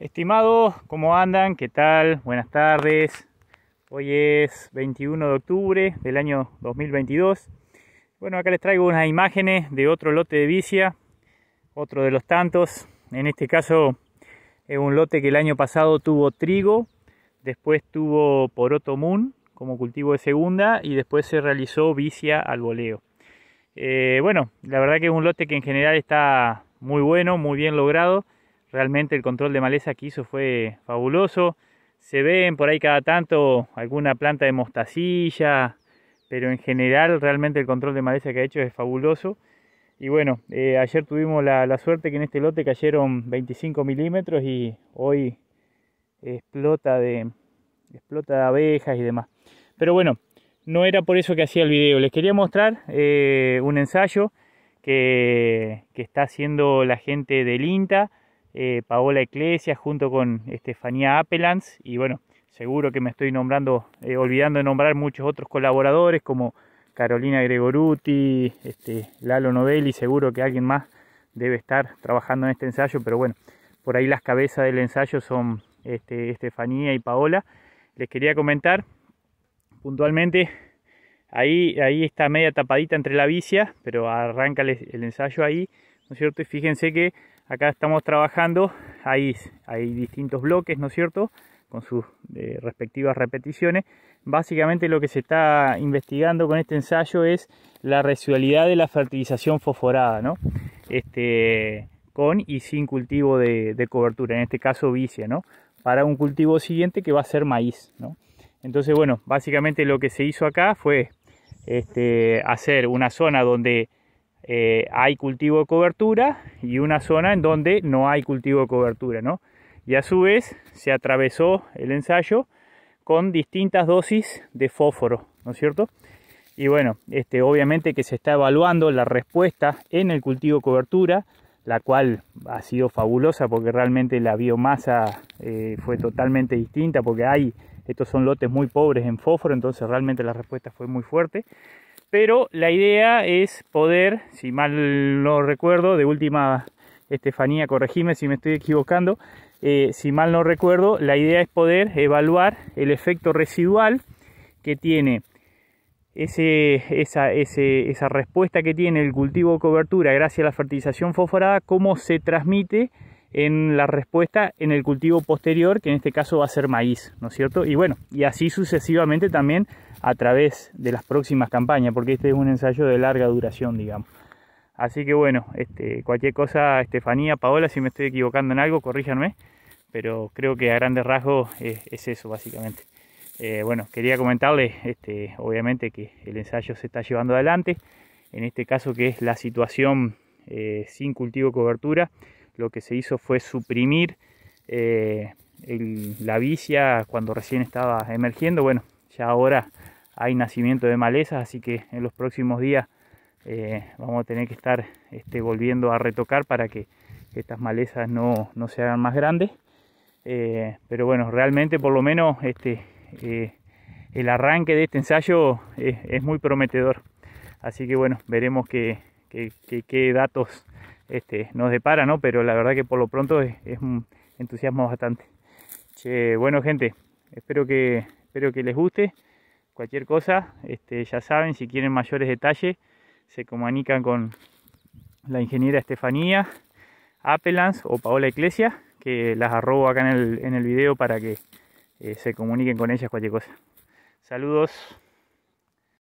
Estimados, ¿cómo andan? ¿Qué tal? Buenas tardes. Hoy es 21 de octubre del año 2022. Bueno, acá les traigo unas imágenes de otro lote de vicia, otro de los tantos. En este caso es un lote que el año pasado tuvo trigo, después tuvo poroto moon como cultivo de segunda y después se realizó vicia al voleo. Eh, bueno, la verdad que es un lote que en general está muy bueno, muy bien logrado. Realmente el control de maleza que hizo fue fabuloso. Se ven por ahí cada tanto alguna planta de mostacilla, pero en general realmente el control de maleza que ha hecho es fabuloso. Y bueno, eh, ayer tuvimos la, suerte que en este lote cayeron 25 milímetros y hoy explota de, explota de abejas y demás. Pero bueno, no era por eso que hacía el video. Les quería mostrar eh, un ensayo que, que, está haciendo la gente del INTA, eh, Paola Eclesia, junto con Estefanía Appelans. Y bueno, seguro que me estoy nombrando, eh, olvidando de nombrar muchos otros colaboradores como Carolina Gregoruti, este, Lalo Novelli, seguro que alguien más debe estar trabajando en este ensayo, pero bueno, por ahí las cabezas del ensayo son este, Estefanía y Paola. Les quería comentar puntualmente, ahí, ahí está media tapadita entre la vicia, pero arranca el, el ensayo ahí, ¿no es cierto? Y fíjense que acá estamos trabajando, hay, hay distintos bloques, ¿no es cierto? Con sus eh, respectivas repeticiones. Básicamente lo que se está investigando con este ensayo es la residualidad de la fertilización fosforada, ¿no? Este, con y sin cultivo de, de cobertura, en este caso vicia, ¿no? Para un cultivo siguiente que va a ser maíz, ¿no? Entonces, bueno, básicamente lo que se hizo acá fue este, hacer una zona donde eh, hay cultivo de cobertura y una zona en donde no hay cultivo de cobertura, ¿no? Y a su vez se atravesó el ensayo con distintas dosis de fósforo, ¿no es cierto? Y bueno, este, obviamente que se está evaluando la respuesta en el cultivo de cobertura, la cual ha sido fabulosa porque realmente la biomasa eh, fue totalmente distinta porque hay estos son lotes muy pobres en fósforo, entonces realmente la respuesta fue muy fuerte. Pero la idea es poder, si mal no recuerdo, de última Estefanía, corregime si me estoy equivocando, eh, si mal no recuerdo, la idea es poder evaluar el efecto residual que tiene esa, esa respuesta que tiene el cultivo de cobertura gracias a la fertilización fosforada, cómo se transmite en la respuesta en el cultivo posterior, que en este caso va a ser maíz, ¿no es cierto? Y bueno, y así sucesivamente también a través de las próximas campañas, porque este es un ensayo de larga duración, digamos. Así que bueno, este, cualquier cosa, Estefanía, Paola, si me estoy equivocando en algo, corríjanme, pero creo que a grandes rasgos es, eso básicamente. Eh, bueno, quería comentarles, este, obviamente, que el ensayo se está llevando adelante, en este caso que es la situación eh, sin cultivo cobertura, lo que se hizo fue suprimir eh, la vicia cuando recién estaba emergiendo. Bueno, ya ahora hay nacimiento de malezas, así que en los próximos días eh, vamos a tener que estar este, volviendo a retocar para que estas malezas no, se hagan más grandes. Eh, pero bueno, realmente por lo menos este, el arranque de este ensayo es, muy prometedor. Así que bueno, veremos qué, qué datos este, nos depara, ¿no? Pero la verdad que por lo pronto es, un entusiasmo bastante. bueno gente, espero que, espero que les guste. Cualquier cosa, este, ya saben, si quieren mayores detalles, se comunican con la ingeniera Estefanía, Appelans o Paola Iglesia, que las arrobo acá en el, en el video para que eh, se comuniquen con ellas cualquier cosa. Saludos.